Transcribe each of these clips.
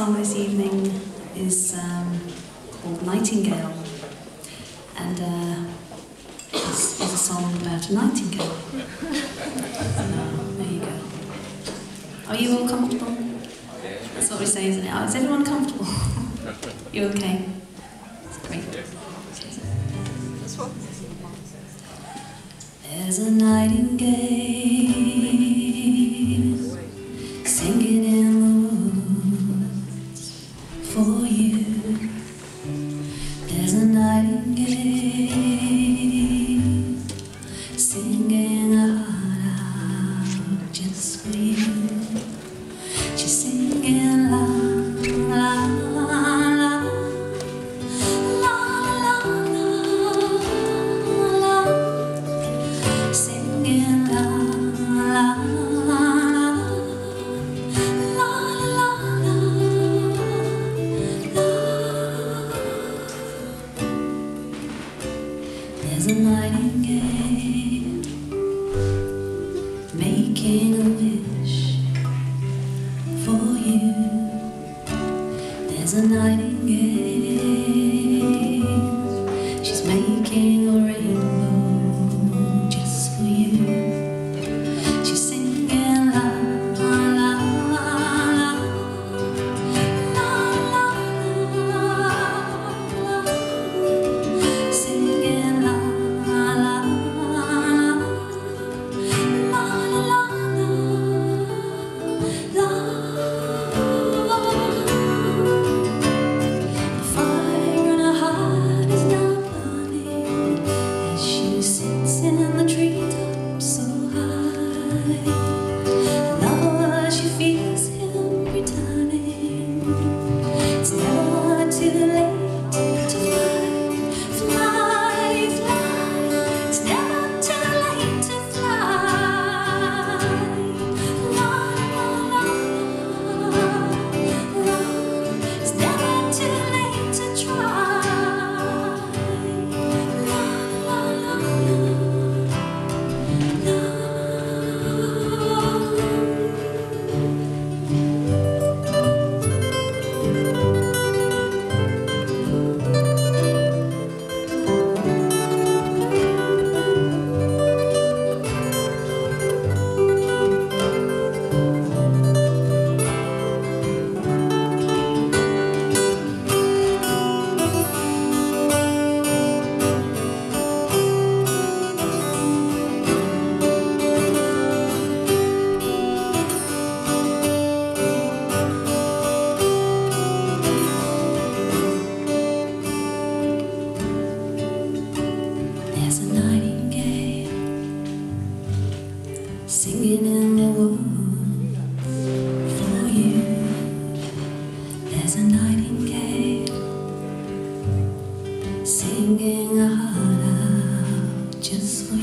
song this evening is um, called Nightingale, and uh, it's, it's a song about a nightingale. So, there you go. Are you all comfortable? That's what we say, isn't it? Is everyone comfortable? you okay? That's great. There's a nightingale singing a heart out just for making a wish for you. There's a nightingale.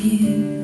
you.